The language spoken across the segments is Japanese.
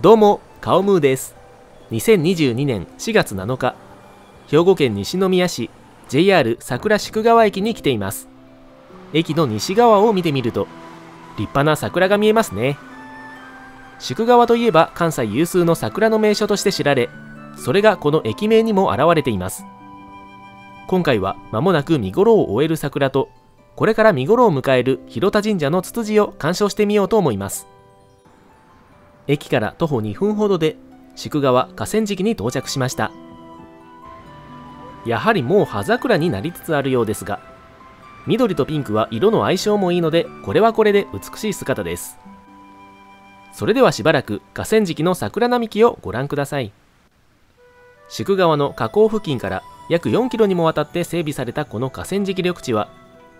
どうも、カオムーです。2022年4月7日、兵庫県西宮市 JR 桜宿川駅に来ています。駅の西側を見てみると、立派な桜が見えますね。宿川といえば関西有数の桜の名所として知られ、それがこの駅名にも現れています。今回は間もなく見頃を終える桜と、これから見頃を迎える広田神社のツツジを鑑賞してみようと思います。駅から徒歩2分ほどで宿川河川敷に到着しました。やはりもう葉桜になりつつあるようですが緑とピンクは色の相性もいいのでこれはこれで美しい姿です。それではしばらく河川敷の桜並木をご覧ください。宿川の河口付近から約4キロにもわたって整備されたこの河川敷緑地は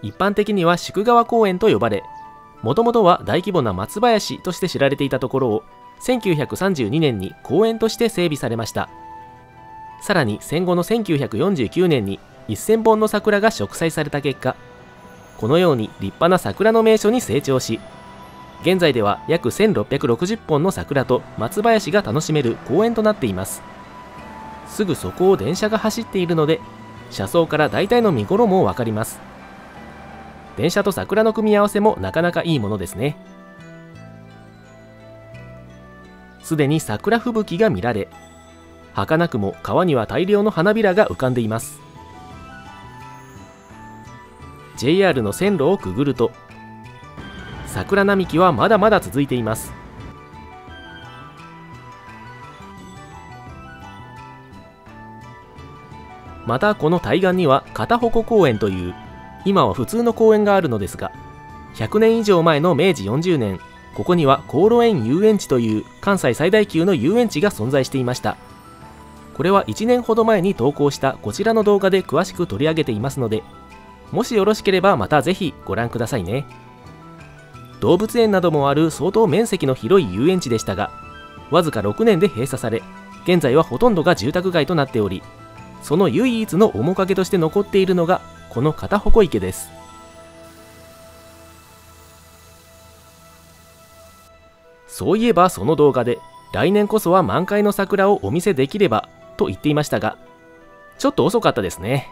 一般的には宿川公園と呼ばれもともとは大規模な松林として知られていたところを1932年に公園として整備されました。さらに戦後の1949年に1000本の桜が植栽された結果このように立派な桜の名所に成長し現在では約1660本の桜と松林が楽しめる公園となっています。すぐそこを電車が走っているので車窓から大体の見頃も分かります。電車と桜の組み合わせもなかなかいいものですね。すでに桜吹雪が見られ儚くも川には大量の花びらが浮かんでいます。JR の線路をくぐると桜並木はまだまだ続いています。またこの対岸には片鉾公園という今は普通の公園があるのですが100年以上前の明治40年ここには航路園遊園地という関西最大級の遊園地が存在していました。これは1年ほど前に投稿したこちらの動画で詳しく取り上げていますのでもしよろしければまたぜひご覧くださいね。動物園などもある相当面積の広い遊園地でしたがわずか6年で閉鎖され現在はほとんどが住宅街となっておりその唯一の面影として残っているのがこの片鉾池です。そういえばその動画で来年こそは満開の桜をお見せできればと言っていましたがちょっと遅かったですね。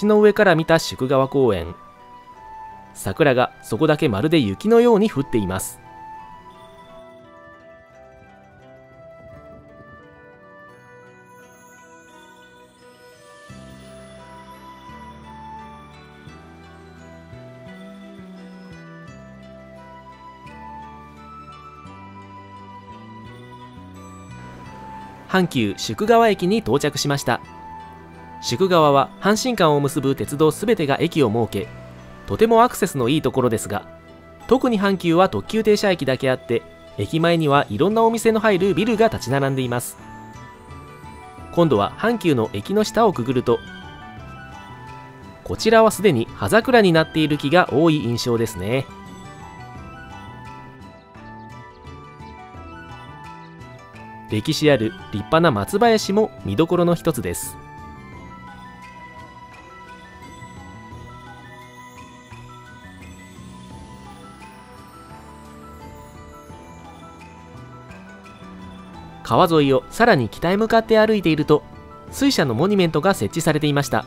橋の上から見た宿川公園。桜がそこだけまるで雪のように降っています。阪急宿川駅に到着しました。宿川は阪神間を結ぶ鉄道すべてが駅を設けとてもアクセスのいいところですが特に阪急は特急停車駅だけあって駅前にはいろんなお店の入るビルが立ち並んでいます。今度は阪急の駅の下をくぐるとこちらはすでに葉桜になっている木が多い印象ですね。歴史ある立派な松林も見どころの一つです。川沿いをさらに北へ向かって歩いていると水車のモニュメントが設置されていました。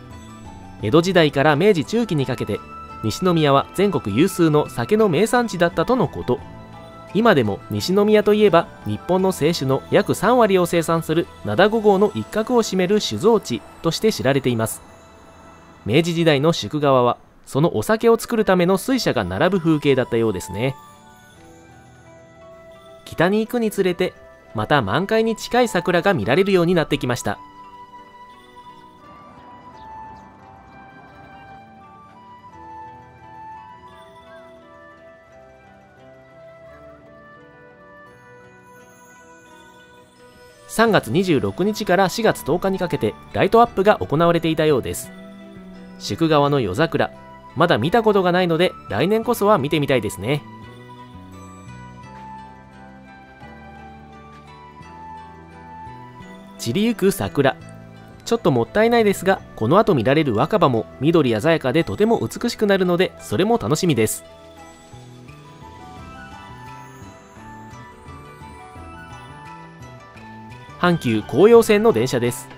江戸時代から明治中期にかけて西宮は全国有数の酒の名産地だったとのこと。今でも西宮といえば日本の清酒の約3割を生産する灘五号の一角を占める酒造地として知られています。明治時代の宿川はそのお酒を作るための水車が並ぶ風景だったようですね。北に行くにつれてまた満開に近い桜が見られるようになってきました。3月26日から4月10日にかけてライトアップが行われていたようです。宿川の夜桜まだ見たことがないので来年こそは見てみたいですね。散りゆく桜ちょっともったいないですがこの後見られる若葉も緑鮮やかでとても美しくなるのでそれも楽しみです。阪急紅葉線の電車です。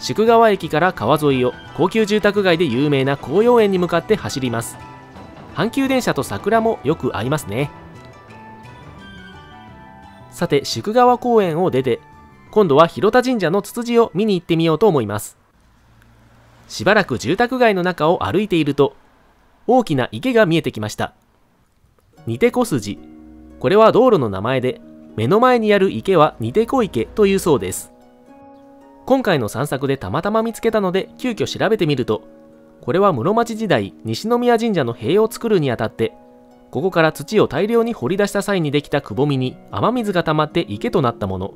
宿川駅から川沿いを高級住宅街で有名な紅葉園に向かって走ります。阪急電車と桜もよく合いますね。さて宿川公園を出て今度は広田神社のツツジを見に行ってみようと思います。しばらく住宅街の中を歩いていると大きな池が見えてきました。煮てこ筋。これは道路の名前で目の前にある池は煮てこ池というそうです。今回の散策でたまたま見つけたので急遽調べてみるとこれは室町時代西宮神社の塀を作るにあたってここから土を大量に掘り出した際にできたくぼみに雨水が溜まって池となったもの。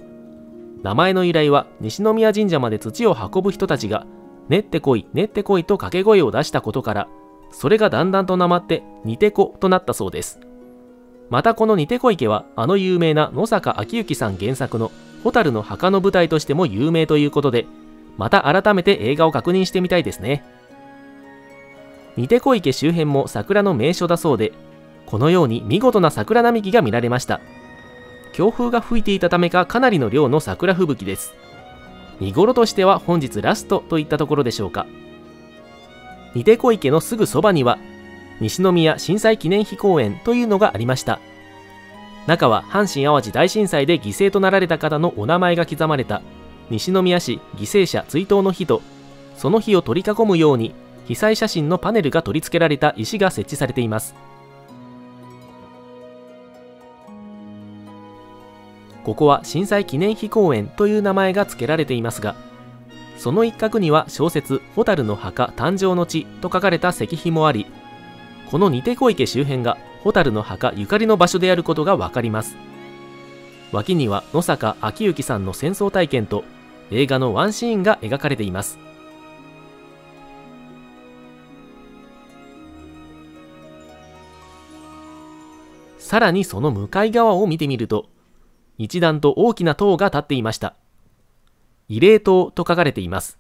名前の由来は西宮神社まで土を運ぶ人たちが練ってこい練ってこいと掛け声を出したことからそれがだんだんとなまって煮てことなったそうです。またこの煮てこ池はあの有名な野坂昭之さん原作の蛍の墓の舞台としても有名ということでまた改めて映画を確認してみたいですね。煮てこ池周辺も桜の名所だそうでこのように見事な桜並木が見られました。強風が吹いていたためかかなりの量の桜吹雪です。見頃としては本日ラストといったところでしょうか。煮てこ池のすぐそばには西宮震災記念碑公園というのがありました。中は阪神・淡路大震災で犠牲となられた方のお名前が刻まれた。西宮市犠牲者追悼の日とその日を取り囲むように被災写真のパネルが取り付けられた石が設置されています。ここは震災記念碑公園という名前が付けられていますがその一角には小説「蛍の墓誕生の地」と書かれた石碑もありこの煮てこ池周辺が蛍の墓ゆかりの場所であることが分かります。脇には野坂昭之さんの戦争体験と映画のワンシーンが描かれています。さらにその向かい側を見てみると一段と大きな塔が立っていました。慰霊塔と書かれています。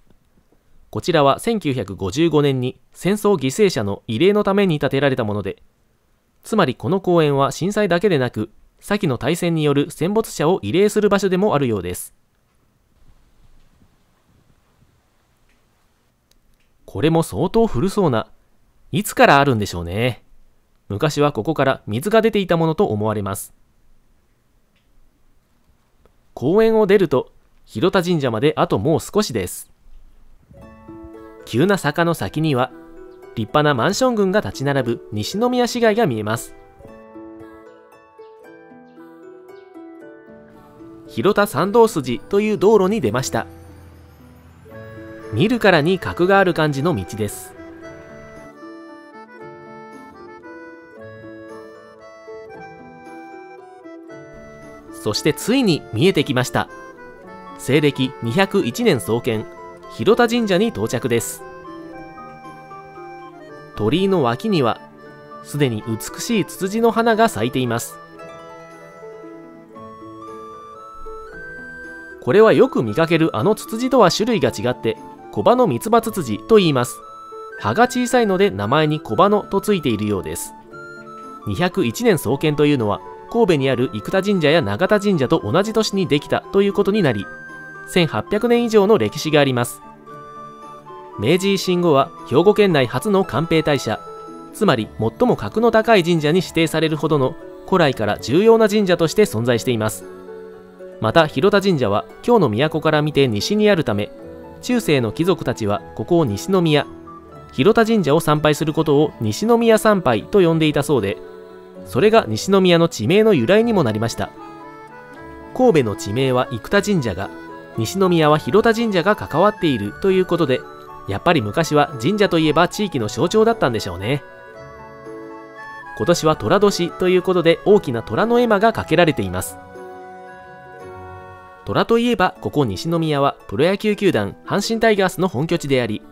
こちらは1955年に戦争犠牲者の慰霊のために建てられたものでつまりこの公園は震災だけでなく先の大戦による戦没者を慰霊する場所でもあるようです。これも相当古そうないつからあるんでしょうね。昔はここから水が出ていたものと思われます。公園を出ると広田神社まであともう少しです。急な坂の先には立派なマンション群が立ち並ぶ西宮市街が見えます。広田参道筋という道路に出ました。見るからに格がある感じの道です。そしてついに見えてきました。西暦201年創建広田神社に到着です。鳥居の脇にはすでに美しいツツジの花が咲いています。これはよく見かけるあのツツジとは種類が違って小葉の三つ葉ツツジと言います。葉が小さいので名前に小葉のとついているようです。201年創建というのは神戸にある生田神社や永田神社と同じ年にできたということになり1800年以上の歴史があります。明治維新後は兵庫県内初の官兵大社。つまり最も格の高い神社に指定されるほどの古来から重要な神社として存在しています。また広田神社は京の都から見て西にあるため中世の貴族たちはここを西宮。広田神社を参拝することを西宮参拝と呼んでいたそうでそれが西宮の地名の由来にもなりました。神戸の地名は生田神社が西宮は広田神社が関わっているということでやっぱり昔は神社といえば地域の象徴だったんでしょうね。今年は寅年ということで大きな虎の絵馬がかけられています。虎といえばここ西宮はプロ野球球団阪神タイガースの本拠地であり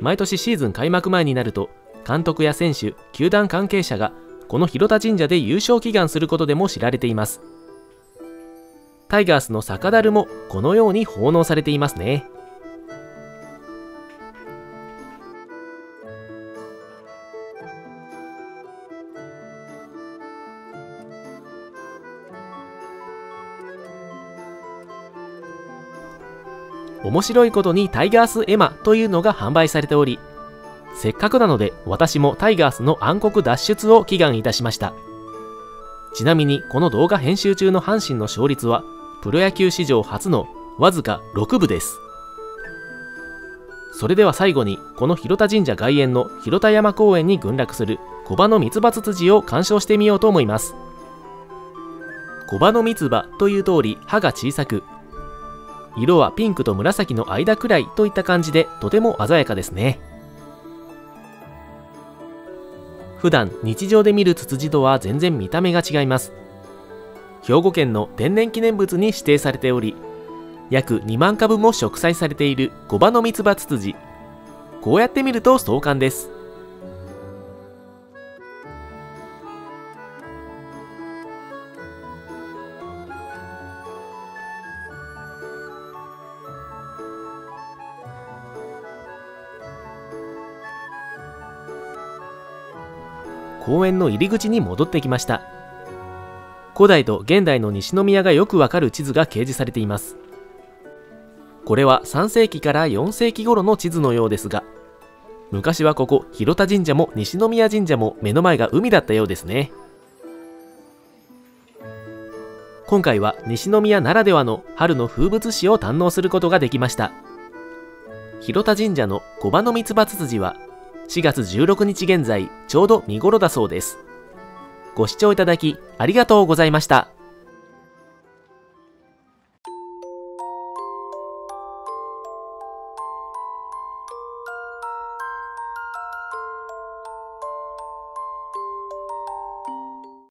毎年シーズン開幕前になると監督や選手球団関係者がこの広田神社で優勝祈願することでも知られています。タイガースの酒樽もこのように奉納されていますね。面白いことにタイガースエマというのが販売されておりせっかくなので私もタイガースの暗黒脱出を祈願いたしました。ちなみにこの動画編集中の阪神の勝率はプロ野球史上初のわずか6部です。それでは最後にこの広田神社外苑の広田山公園に群落する小葉の三葉ツツジを鑑賞してみようと思います。小葉の三葉という通り葉が小さく色はピンクと紫の間くらいといった感じでとても鮮やかですね。普段日常で見るツツジとは全然見た目が違います。兵庫県の天然記念物に指定されており約2万株も植栽されている小葉の三つ葉ツツジ。こうやって見ると壮観です。公園の入り口に戻ってきました。古代と現代の西宮がよくわかる地図が掲示されています。これは3世紀から4世紀頃の地図のようですが昔はここ広田神社も西宮神社も目の前が海だったようですね。今回は西宮ならではの春の風物詩を堪能することができました。広田神社の小葉の三つ葉ツツジは4月16日現在ちょうど見頃だそうです。ご視聴いただきありがとうございました。